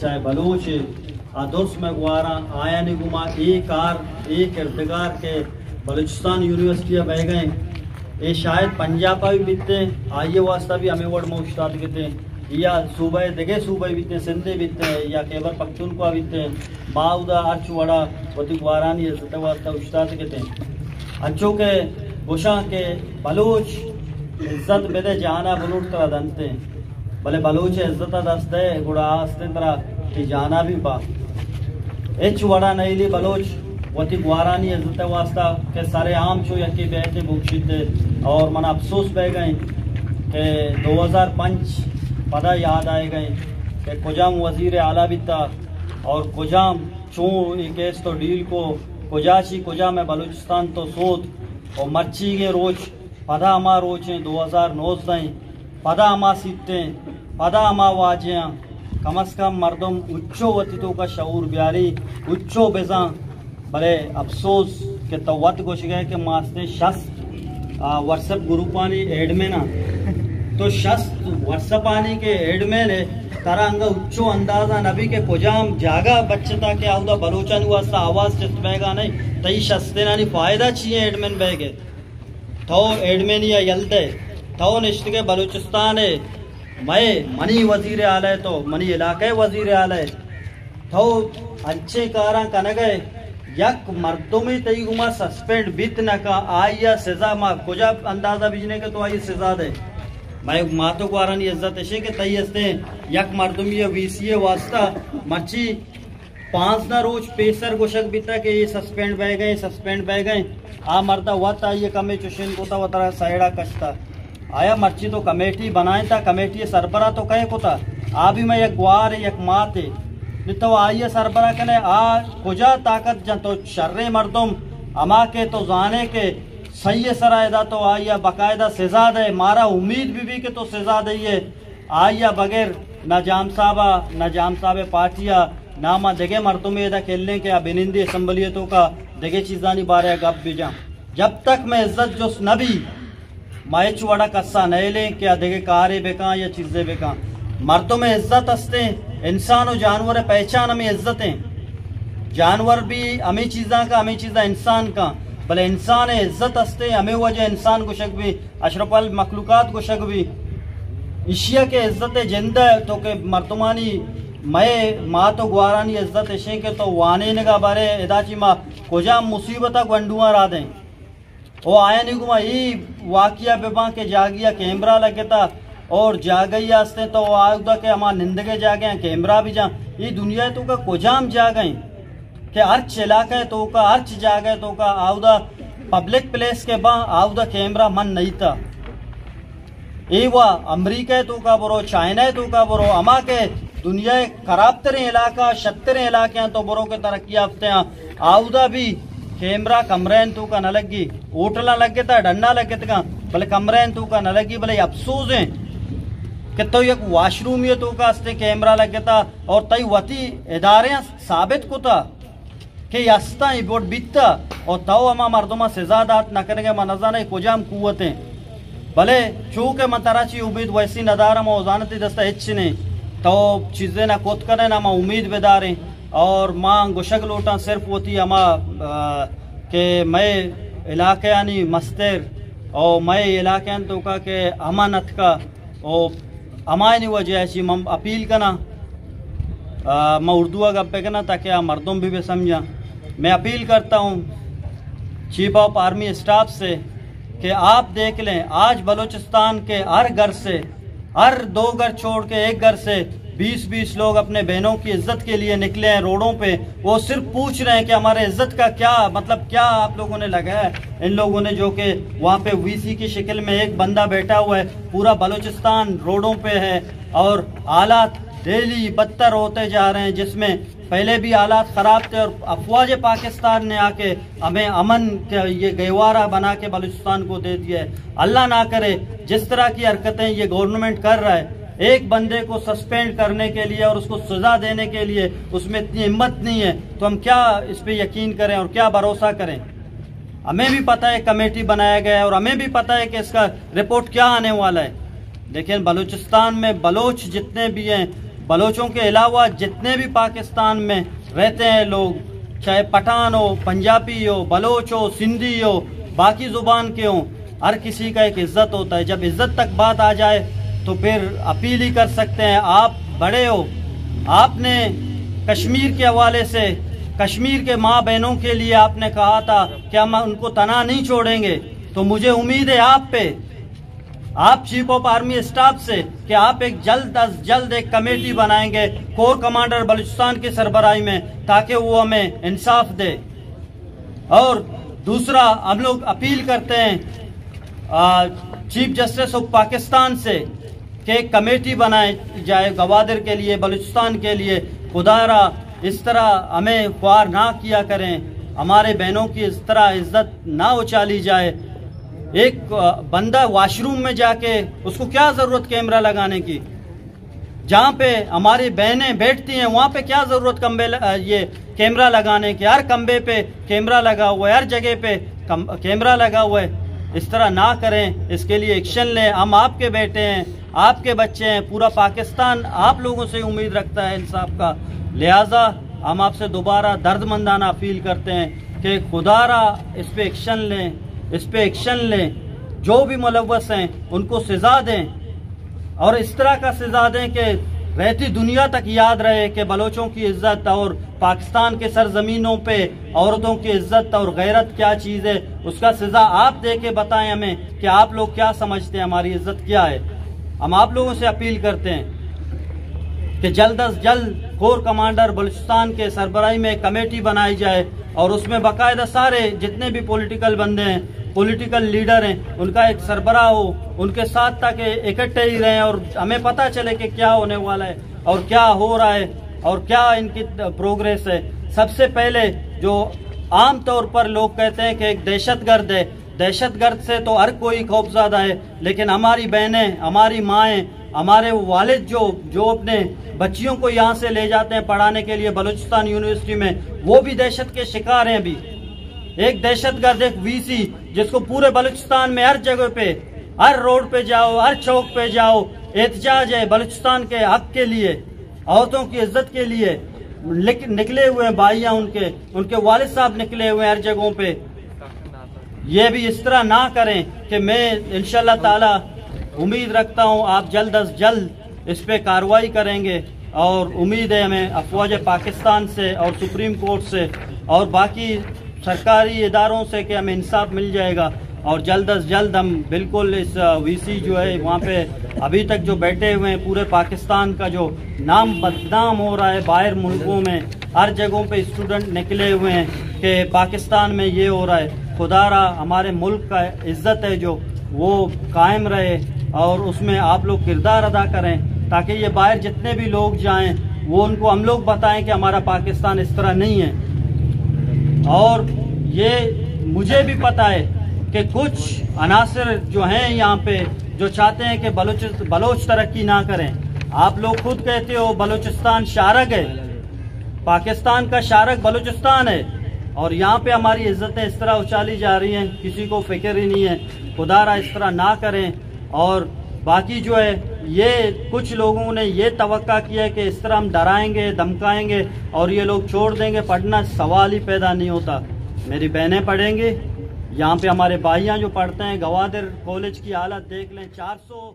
چاہے بلوچ ہے گوارا آیا نی گے اردگار کے بلوچستان یونیورسٹی بہ گئے شاید پنجاب بھی بیتتے آئیے واسطہ بھی ہمیں ورڈ موشتاد ایوارڈ ہیں۔ یا صوبہ دگے صوبہ بیتے سندھے بیتے یا خیبر پختونخوا بیتے باؤدا ارچ وڑا وتی گوارانی زتوات اشتاد کتے انچو کے گوشاں کے بلوچ عزت بدے جانا بلوٹ ترہ دنتے بلے بلوچ عزت دستے گڑا آستے ترہ کی جانا بھی با۔ اچ وڑا نیلی بلوچ وتی گوارانی عزت واسطہ کہ سارے عام چو یکی بیتے بھوکشیتے اور من افسوس بے گئیں کہ دوہزار پنچ پتہ یاد آئے گئے کہ کجام وزیر اعلیٰ بیتا اور کجام چون کیس تو ڈیل کو کجاشی کجام بلوچستان تو سوت اور مرچی کے روچ پدا ہما روچیں دو ہزار نوز دائیں پدا ہما سیتیں پدا ہما واجیاں، کم از کم مردم اچھو وطیتوں کا شعور بیاری، اچھو بزاں بھلے افسوس کہ تو وط گوش گئے کہ ماستے شست ورسپ گروپانی ایڈ میں نا۔ تو شخص వర్షపాని کے హెడ్ మేలే తరంగ ఉచ్చు అందాజా నబీ కే కుజాం జాగా బచ్చతా కే అవుదా کہ آہو دا చెస్ట్ ہوا سا آواز శస్తే بے گا نہیں۔ تئی మేన్ دینا نہیں، فائدہ چھئے ایڈ میں بے گے۔ تو ایڈ میں منی وزیر آلے تو، منی علاقے وزیر آلے تو انچے کاراں کنگے یک مردمی تئی گما سسپینڈ بیتنا کا آئیا سزا ماں کجا اندازہ بجنے کے تو آئی سزا دے۔ مایوک ماتو گواران عزت شے کہ تی ہستے یک مردم یا ویسی واسطہ۔ مچی پانس نہ روچ پیسر گوشک بیتا کہ یہ سسپینڈ بہ گئے سسپینڈ بہ گئے۔ آ مردہ وقت آئیے کمی چوشن چشن کوتا، وطرہ سائیڑا کشتا۔ آیا مرچی تو کمیٹی بنائیں تا، کمیٹی سربراہ تو کہے کوتا۔ آ بھی میں یک گوار یک مات ہے۔ تو آئیے سربراہ کنے، آ کجا طاقت جن تو شر مردم۔ اما کے تو زانے کے سیے سرائدہ تو آیا باقاعدہ سزا دے۔ مارا امید بھی بھی کہ تو سزا دئیے۔ آیا بغیر نہ جام صاحبہ، نہ جام صاحب پارٹیا نامہ دگے میں دا کھلنے کے اب انندی اسمبلیتوں کا دگے چیزانی بارے گب بھی جاں جب تک میں عزت جو نبی مائچ وڑا قصہ نہیں لیں کیا دگے کارے بکاں یا چیزیں بکاں۔ مردوں میں عزت ہستے ہیں۔ انسان و جانور پہچان ہمیں عزتیں۔ جانور بھی ہمیں چیزاں کا، ہمیں چیزاں انسان کا۔ بھلے انسان عزت ہستے ہمیں وجہ انسان کو شک بھی، اشرف المخلوقات کو شک بھی۔ اشیا کے عزت جندہ تو کہ مردمانی مئے، ماں تو گوارانی عزت اشے کے تو وانے نگا بارے۔ اداچی ماں، کجا مصیبتہ گنڈواں را دیں۔ او آیا نہیں گما ہی واقعہ بے باں کے جاگیا کیمرہ لگتا اور جاگئی آستے تو آگدہ کہ ہمان نندگے جاگئے ہیں، کیمرہ بھی جاں۔ یہ دنیا تو کہ کو جام جا جاگئیں؟ کہ ارچ علاقہ تو کا ارچ جاگہ تو کا آودہ پبلک پلیس کے باں آو دا کیمرہ من نہیں تھا۔ ایوہ امریکہ تو کا برو، چائنا تو کا برو، اما کے دنیا خراب ترین علاقہ شترین علاقے ہیں تو برو کے ترقی یافتے ہیں۔ آودہ بھی کیمرہ، کمرین تو کا نہ لگی۔ اوٹلا لگے تھا ڈنڈا لگے تھا۔ بلے کمرین تو کا نہ لگی، بلے افسوس ہیں۔ کہ تو یک واش روم یہ تو کا اس نے کیمرہ لگے تھا۔ اور تئی وتی ادارے ثابت کو تھا۔ کہ یاستہ ہی بوٹ بیتا اور تاو اما مردمہ سے زیادہ نہ کریں گے ما نظانہ کجام قوتیں بھلے چونکہ من ترا چی امید ویسی ندارم اور زانتی دستا اچھ نہیں تو چیزیں نہ کوت کریں نہ ما امید بیداریں اور ماں گشک لوٹاں صرف ہوتی اما کہ میں علاقے یعنی مستر اور میں علاقے آن تو کہا کہ امانت کا اور امائنی وجہ ایسی مم اپیل کنا میں اردو کا پہ کنا تاکہ مردم بھی بھی سمجھا میں اپیل کرتا ہوں چیف آف آرمی اسٹاف سے کہ آپ دیکھ لیں، آج بلوچستان کے ہر گھر سے، ہر دو گھر چھوڑ کے ایک گھر سے بیس بیس لوگ اپنے بہنوں کی عزت کے لیے نکلے ہیں روڈوں پہ۔ وہ صرف پوچھ رہے ہیں کہ ہمارے عزت کا کیا مطلب کیا آپ لوگوں نے لگا ہے؟ ان لوگوں نے جو کہ وہاں پہ وی سی کی شکل میں ایک بندہ بیٹھا ہوا ہے، پورا بلوچستان روڈوں پہ ہے اور حالات ڈیلی بدتر ہوتے جا رہے ہیں، جس میں پہلے بھی حالات خراب تھے اور افواج پاکستان نے آ کے ہمیں امن یہ گیوارہ بنا کے بلوچستان کو دے دیا ہے۔ اللہ نہ کرے، جس طرح کی حرکتیں یہ گورنمنٹ کر رہا ہے، ایک بندے کو سسپینڈ کرنے کے لیے اور اس کو سزا دینے کے لیے اس میں اتنی ہمت نہیں ہے۔ تو ہم کیا اس پہ یقین کریں اور کیا بھروسہ کریں؟ ہمیں بھی پتہ ہے کمیٹی بنایا گیا ہے اور ہمیں بھی پتہ ہے کہ اس کا رپورٹ کیا آنے والا ہے۔ لیکن بلوچستان میں بلوچ جتنے بھی ہیں بلوچوں کے علاوہ جتنے بھی پاکستان میں رہتے ہیں لوگ، چاہے پٹھان ہو، پنجابی ہو، بلوچ ہو، سندھی ہو، باقی زبان کے ہوں، ہر کسی کا ایک عزت ہوتا ہے۔ جب عزت تک بات آ جائے تو پھر اپیل ہی کر سکتے ہیں، آپ بڑے ہو۔ آپ نے کشمیر کے حوالے سے، کشمیر کے ماں بہنوں کے لیے آپ نے کہا تھا کہ ہم ان کو تنہا نہیں چھوڑیں گے؟ تو مجھے امید ہے آپ پہ آپ چیف آف آرمی اسٹاف سے کہ آپ ایک جلد از جلد ایک کمیٹی بنائیں گے کور کمانڈر بلوچستان کی سربراہی میں تاکہ وہ ہمیں انصاف دے۔ اور دوسرا، ہم لوگ اپیل کرتے ہیں چیف جسٹس آف پاکستان سے کہ ایک کمیٹی بنائے جائے گوادر کے لیے، بلوچستان کے لیے۔ خدارہ اس طرح ہمیں خوار نہ کیا کریں۔ ہمارے بہنوں کی اس طرح عزت نہ اچالی جائے۔ ایک بندہ واش روم میں جا کے اس کو کیا ضرورت کیمرہ لگانے کی؟ جہاں پہ ہماری بہنیں بیٹھتی ہیں، وہاں پہ کیا ضرورت کمبے یہ کیمرہ لگانے کی؟ ہر کمبے پہ کیمرہ لگا ہوا ہے، ہر جگہ پہ کیمرہ لگا ہوا ہے۔ اس طرح نہ کریں، اس کے لیے ایکشن لیں۔ ہم آپ کے بیٹے ہیں، آپ کے بچے ہیں، پورا پاکستان آپ لوگوں سے امید رکھتا ہے انصاف کا۔ لہٰذا ہم آپ سے دوبارہ درد مندانہ اپیل کرتے ہیں کہ خدا را اس پہ ایکشن لیں۔ اس پہ ایکشن لیں، جو بھی ملوث ہیں، ان کو سزا دیں۔ اور اس طرح کا سزا دیں کہ رہتی دنیا تک یاد رہے کہ بلوچوں کی عزت اور پاکستان کے سرزمینوں پہ عورتوں کی عزت اور غیرت کیا چیز ہے؟ اس کا سزا آپ دے کے بتائیں ہمیں کہ آپ لوگ کیا سمجھتے ہیں، ہماری عزت کیا ہے؟ ہم آپ لوگوں سے اپیل کرتے ہیں کہ جلد از جلد کور کمانڈر بلوچستان کے سربراہی میں کمیٹی بنائی جائے۔ اور اس میں باقاعدہ سارے جتنے بھی پولیٹیکل بندے ہیں پولیٹیکل لیڈر ہیں، ان کا ایک سربراہ ہو، ان کے ساتھ تاکہ اکٹھے ہی رہیں اور ہمیں پتہ چلے کہ کیا ہونے والا ہے اور کیا ہو رہا ہے اور کیا ان کی پروگریس ہے۔ سب سے پہلے جو عام طور پر لوگ کہتے ہیں کہ ایک دہشت گرد ہے دہشت گرد سے تو ہر کوئی خوف زیادہ ہے، لیکن ہماری بہنیں، ہماری مائیں، ہمارے والد جو جو اپنے بچیوں کو یہاں سے لے جاتے ہیں پڑھانے کے لیے بلوچستان یونیورسٹی میں، وہ بھی دہشت کے شکار ہیں ابھی۔ ایک دہشت گرد، ایک وی سی، جس کو پورے بلوچستان میں ہر جگہ پہ، ہر روڈ پہ جاؤ، ہر چوک پہ جاؤ، احتجاج ہے بلوچستان کے حق کے لیے، عورتوں کی عزت کے لیے۔ نکلے ہوئے ہیں بھائیاں ان کے ان کے والد صاحب نکلے ہوئے ہیں ہر جگہوں پہ۔ یہ بھی اس طرح نہ کریں کہ میں انشاءاللہ تعالی امید رکھتا ہوں آپ جلد از جلد اس پہ کاروائی کریں گے اور امید ہے ہمیں افواج پاکستان سے اور سپریم کورٹ سے اور باقی سرکاری اداروں سے کہ ہمیں انصاف مل جائے گا اور جلد از جلد ہم بالکل اس وی سی جو ہے وہاں پہ ابھی تک جو بیٹھے ہوئے ہیں پورے پاکستان کا جو نام بدنام ہو رہا ہے باہر ملکوں میں، ہر جگہوں پہ اسٹوڈنٹ نکلے ہوئے ہیں کہ پاکستان میں یہ ہو رہا ہے۔ خدا را، ہمارے ملک کا عزت ہے جو وہ قائم رہے اور اس میں آپ لوگ کردار ادا کریں تاکہ یہ باہر جتنے بھی لوگ جائیں، وہ ان کو ہم لوگ بتائیں کہ ہمارا پاکستان اس طرح نہیں ہے۔ اور یہ مجھے بھی پتا ہے کہ کچھ عناصر جو ہیں یہاں پہ جو چاہتے ہیں کہ بلوچ بلوچ ترقی نہ کریں۔ آپ لوگ خود کہتے ہو بلوچستان شارک ہے۔ پاکستان کا شارک بلوچستان ہے۔ اور یہاں پہ ہماری عزتیں اس طرح اچالی جا رہی ہیں۔ کسی کو فکر ہی نہیں ہے۔ خدا را اس طرح نہ کریں۔ اور باقی جو ہے، یہ کچھ لوگوں نے یہ توقع کیا ہے کہ اس طرح ہم ڈرائیں گے دمکائیں گے اور یہ لوگ چھوڑ دیں گے۔ پڑھنا سوال ہی پیدا نہیں ہوتا۔ میری بہنیں پڑھیں گے یہاں پہ ہمارے بھائیاں جو پڑھتے ہیں گوادر کالج کی حالت دیکھ لیں، چار سو